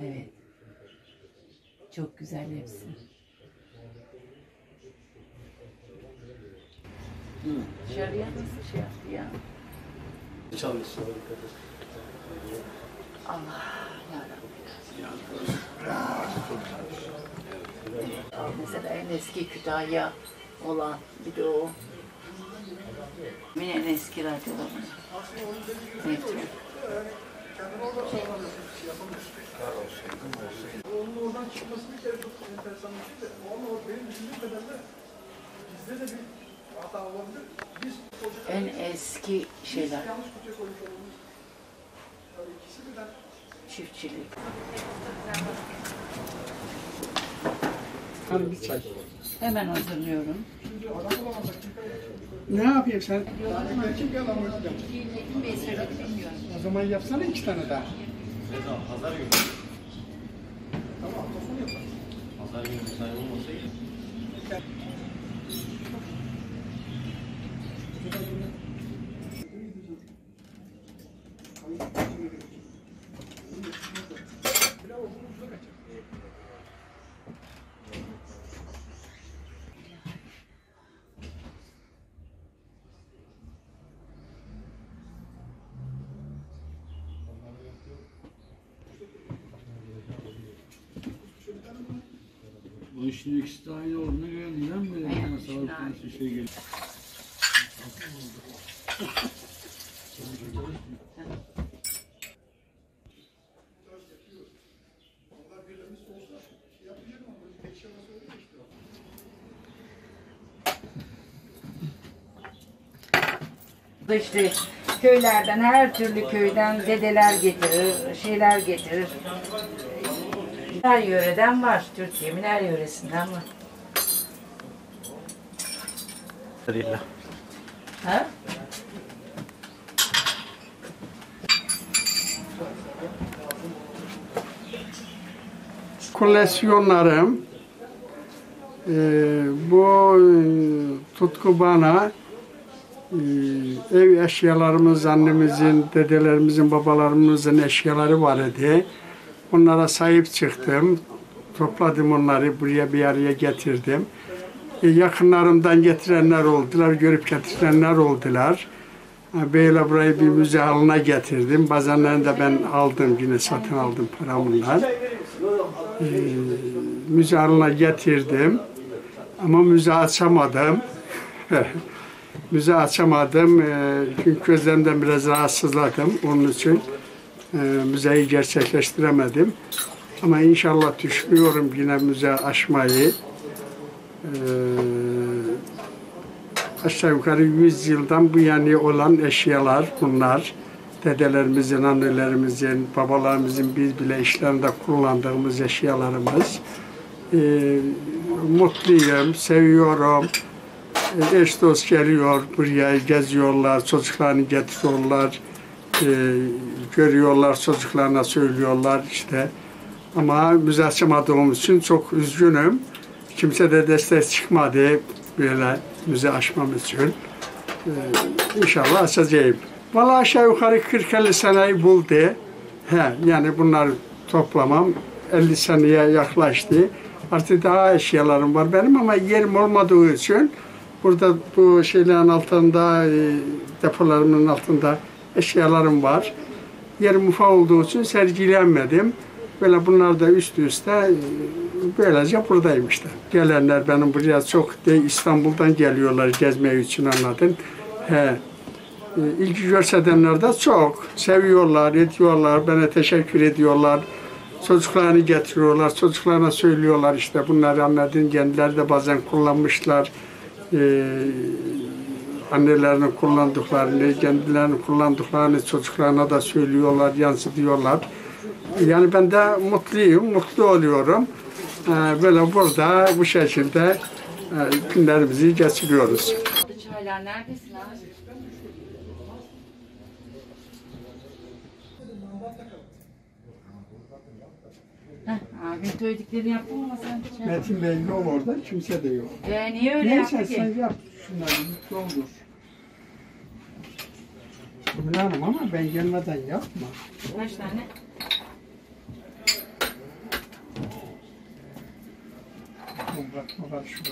Evet. Çok güzel hepsi. Dışarıya nasıl şey yaptı ya? Allah yarabbim. Al Mesela en eski Kütahya olan bir de o. Benim en eski radyolarım. Onun oradan çıkması bir kere çok enteresan bir şey de ama o benim düşündüğüm kadarıyla bizde de bir hata olabilir. Biz koca En eski şeyler. yanlış kutuya koymuş olabiliriz. Yani ikisi birden Çiftçilik. Hemen hazırlıyorum. Ne yapayım sen? Kim gel ama Nedim Bey söyledi bilmiyorum. O zaman yapsana iki tane daha. Pazar günü. Pazar günü mesai olmasa iyi. Bu şimdi ikisi de aynı olduğuna göre neden böyle bir şimdi sağlık konusu şey geliyor? İşte köylerden her türlü köyden dedeler getirir, şeyler getirir. Her yöreden var. Türkiye'nin her yöresinden var. Ha? koleksiyonlarım e, bu e, tutku bana e, ev eşyalarımız, annemizin, dedelerimizin, babalarımızın eşyaları var idi. Onlara sahip çıktım. Topladım onları, buraya bir araya getirdim. E, yakınlarımdan getirenler oldular, görüp getirenler oldular. E, Böyle burayı bir müze haline getirdim. Bazenlerini de ben aldım, yine satın aldım paramla müze haline getirdim. Ama müze açamadım. müze açamadım. Ee, Çünkü gözlerimden biraz rahatsızladım. Onun için e, müzeyi gerçekleştiremedim. Ama inşallah düşünüyorum yine müze açmayı. Ee, aşağı yukarı 100 yıldan bu yana olan eşyalar bunlar. Dedelerimizin, annelerimizin, babalarımızın biz bile işlerinde kullandığımız eşyalarımız. Ee, mutluyum, seviyorum. Ee, Eş dost geliyor buraya, geziyorlar, çocuklarını getiriyorlar. Ee, görüyorlar, çocuklarına söylüyorlar işte. Ama müze açamadığımız için çok üzgünüm. Kimse de destek çıkmadı böyle müze açmam için. Ee, inşallah açacağım. Valla aşağı yukarı 40-50 seneyi buldu. He, yani bunlar toplamam 50 seneye yaklaştı. Artık daha eşyalarım var benim ama yerim olmadığı için burada bu şeylerin altında, e, depolarımın altında eşyalarım var. Yerim ufak olduğu için sergilenmedim. Böyle bunlar da üst üste e, böylece buradayım işte. Gelenler benim buraya çok de İstanbul'dan geliyorlar gezmek için anladın. He. E, ilgi gösterenler de çok. Seviyorlar, ediyorlar, bana teşekkür ediyorlar. Çocuklarını getiriyorlar, çocuklarına söylüyorlar işte bunları anladın. Kendileri de bazen kullanmışlar. E, annelerinin kullandıklarını, kendilerinin kullandıklarını çocuklarına da söylüyorlar, yansıtıyorlar. Yani ben de mutluyum, mutlu oluyorum. E, böyle burada bu şekilde e, günlerimizi geçiriyoruz. Çaylar neredesin abi? Heh, abi söylediklerini yaptın mı sen? Şey Metin Bey yok orada, kimse de yok. Ee, niye öyle Neyse yaptı sen yap şunları, doldur. Bilmiyorum ama ben gelmeden yapma. Kaç tane? Bırak, bırak şunu.